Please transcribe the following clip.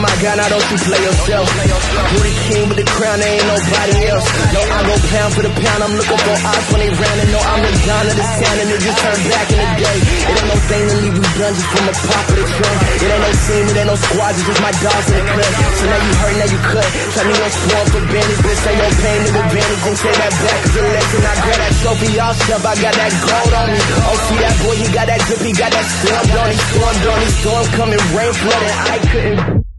God, I don't you play yourself. Who the king with the crown, there ain't nobody else. No, I go pound for the pound, I'm looking for odds when they round. And no, I'm the don of the sound, and niggas turn back in the day. It ain't no thing to leave you done just from the pop of the trend. It ain't no team, it ain't no squad, it's just my dogs in the club. So now you hurt, now you cut. tell me what's wrong for bandits, bitch, ain't no pain, nigga, bandits. And say that back cause is a lesson. I grab that trophy, y'all shove, I got that gold on me. Oh, see that boy, he got that drip, he got that slump on he Storm, on he storm coming, rain flooding, I couldn't.